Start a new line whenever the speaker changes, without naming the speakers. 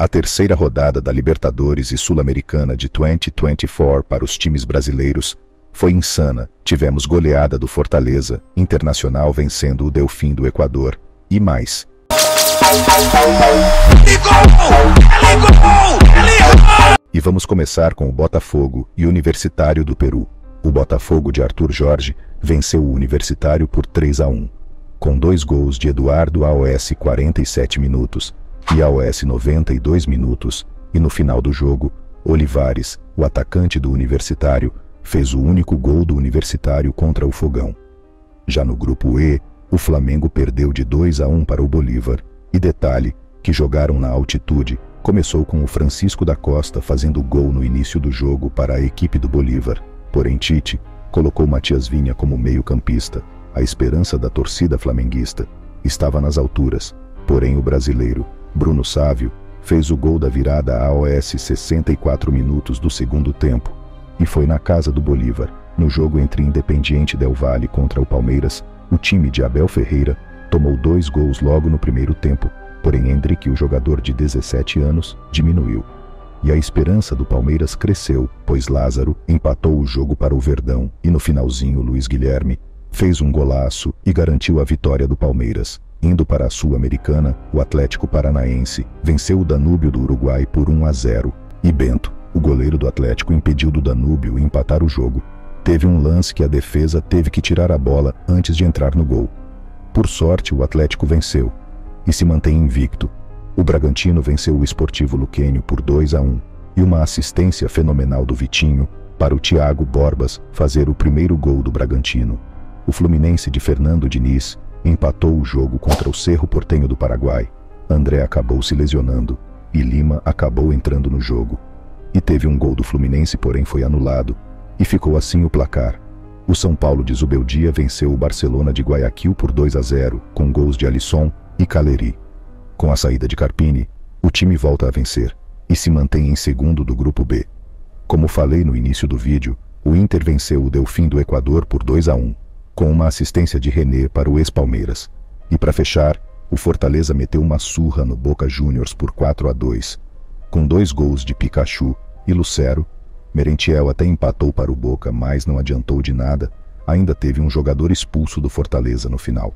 A terceira rodada da Libertadores e Sul-Americana de 2024 para os times brasileiros foi insana. Tivemos goleada do Fortaleza, Internacional vencendo o Delfim do Equador e mais. E vamos começar com o Botafogo e Universitário do Peru. O Botafogo de Arthur Jorge venceu o Universitário por 3 a 1, com dois gols de Eduardo AOS 47 minutos e AOS 92 minutos, e no final do jogo, Olivares, o atacante do Universitário, fez o único gol do Universitário contra o Fogão. Já no grupo E, o Flamengo perdeu de 2 a 1 para o Bolívar, e detalhe que jogaram na altitude, começou com o Francisco da Costa fazendo gol no início do jogo para a equipe do Bolívar. Porém Tite colocou Matias Vinha como meio-campista. A esperança da torcida flamenguista estava nas alturas, porém o brasileiro, Bruno Sávio, fez o gol da virada AOS 64 minutos do segundo tempo e foi na casa do Bolívar, no jogo entre Independiente Del Valle contra o Palmeiras, o time de Abel Ferreira tomou dois gols logo no primeiro tempo, porém Hendrick, o jogador de 17 anos, diminuiu. E a esperança do Palmeiras cresceu, pois Lázaro empatou o jogo para o Verdão e no finalzinho Luiz Guilherme fez um golaço e garantiu a vitória do Palmeiras. Indo para a Sul-Americana, o Atlético Paranaense venceu o Danúbio do Uruguai por 1 a 0 e Bento, o goleiro do Atlético, impediu do Danúbio empatar o jogo. Teve um lance que a defesa teve que tirar a bola antes de entrar no gol. Por sorte, o Atlético venceu e se mantém invicto. O Bragantino venceu o Esportivo Luquênio por 2 a 1 e uma assistência fenomenal do Vitinho para o Thiago Borbas fazer o primeiro gol do Bragantino. O Fluminense de Fernando Diniz empatou o jogo contra o Cerro Portenho do Paraguai. André acabou se lesionando e Lima acabou entrando no jogo. E teve um gol do Fluminense, porém foi anulado, e ficou assim o placar. O São Paulo de Zubeldia venceu o Barcelona de Guayaquil por 2 a 0, com gols de Alisson e Caleri. Com a saída de Carpini, o time volta a vencer e se mantém em segundo do grupo B. Como falei no início do vídeo, o Inter venceu o Delfim do Equador por 2 a 1, com uma assistência de René para o ex-Palmeiras. E para fechar, o Fortaleza meteu uma surra no Boca Juniors por 4 a 2, com dois gols de Pikachu e Lucero Merentiel até empatou para o Boca, mas não adiantou de nada. Ainda teve um jogador expulso do Fortaleza no final.